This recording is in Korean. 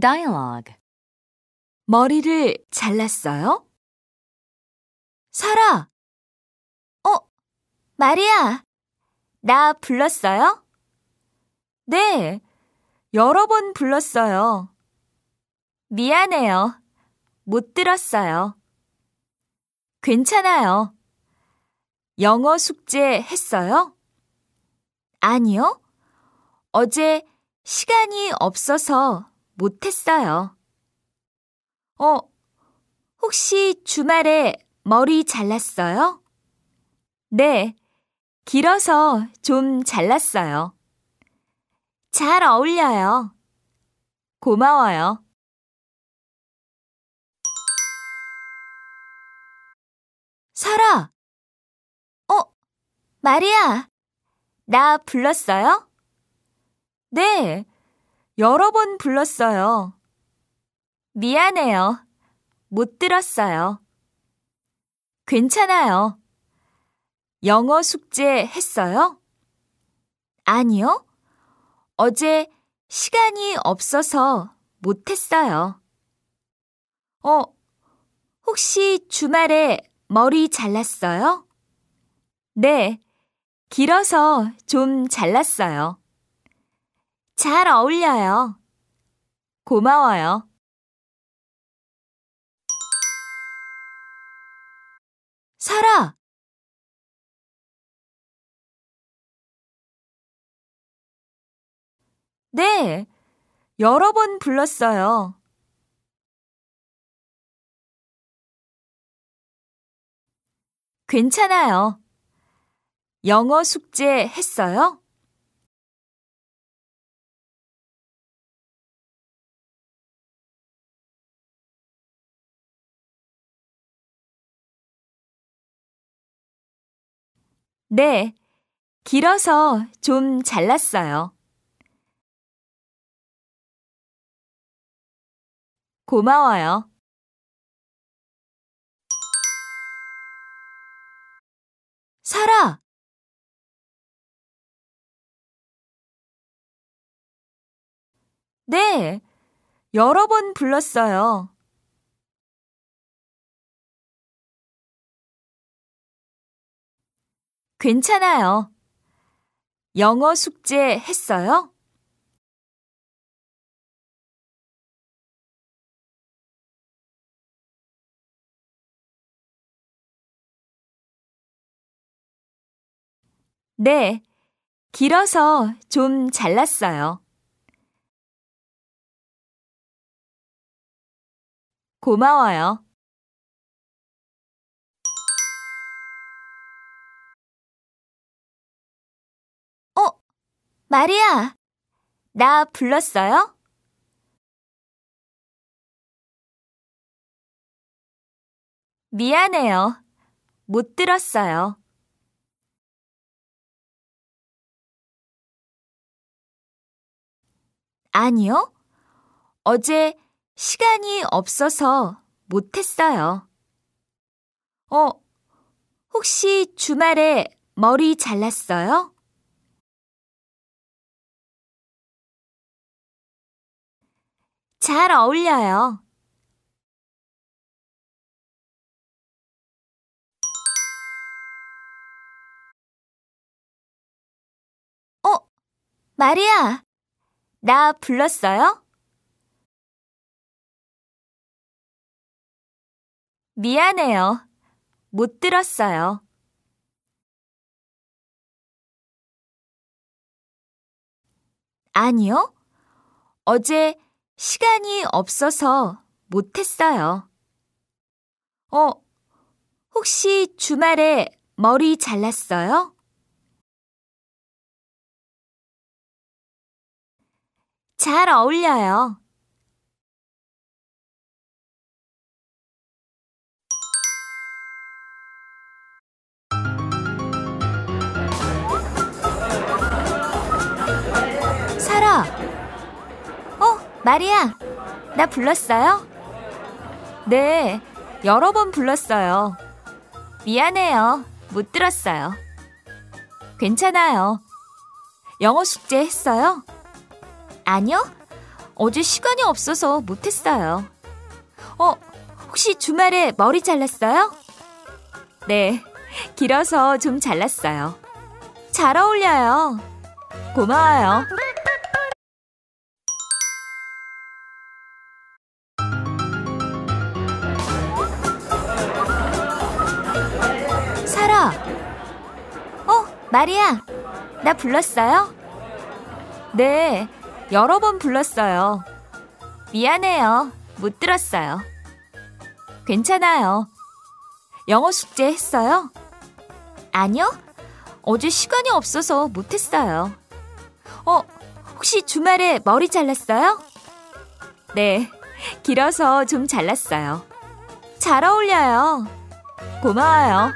Dialogue. 머리를 잘랐어요? 사라! 어, 마리아! 나 불렀어요? 네, 여러 번 불렀어요. 미안해요. 못 들었어요. 괜찮아요. 영어 숙제 했어요? 아니요. 어제 시간이 없어서 못했어요. 어, 혹시 주말에 머리 잘랐어요? 네, 길어서 좀 잘랐어요. 잘 어울려요. 고마워요. 사라! 어, 마리아! 나 불렀어요? 네, 여러 번 불렀어요. 미안해요. 못 들었어요. 괜찮아요. 영어 숙제 했어요? 아니요. 어제 시간이 없어서 못했어요. 어, 혹시 주말에 머리 잘랐어요? 네, 길어서 좀 잘랐어요. 잘 어울려요. 고마워요. 사라! 네, 여러 번 불렀어요. 괜찮아요. 영어 숙제 했어요? 네, 길어서 좀 잘랐어요. 고마워요. 사라! 네, 여러 번 불렀어요. 괜찮아요. 영어 숙제 했어요? 네, 길어서 좀 잘랐어요. 고마워요. 마리아, 나 불렀어요? 미안해요. 못 들었어요. 아니요. 어제 시간이 없어서 못했어요. 어, 혹시 주말에 머리 잘랐어요? 잘 어울려요. 어, 마리아, 나 불렀어요? 미안해요. 못 들었어요. 아니요. 어제 시간이 없어서 못했어요. 어, 혹시 주말에 머리 잘랐어요? 잘 어울려요. 사라. 어, 마리아. 나 불렀어요? 네, 여러 번 불렀어요. 미안해요. 못 들었어요. 괜찮아요. 영어 숙제 했어요? 아니요. 어제 시간이 없어서 못했어요. 어, 혹시 주말에 머리 잘랐어요? 네, 길어서 좀 잘랐어요. 잘 어울려요. 고마워요. 마리아. 나 불렀어요? 네, 여러 번 불렀어요. 미안해요. 못 들었어요. 괜찮아요. 영어 숙제 했어요? 아니요. 어제 시간이 없어서 못했어요. 어, 혹시 주말에 머리 잘랐어요? 네, 길어서 좀 잘랐어요. 잘 어울려요. 고마워요.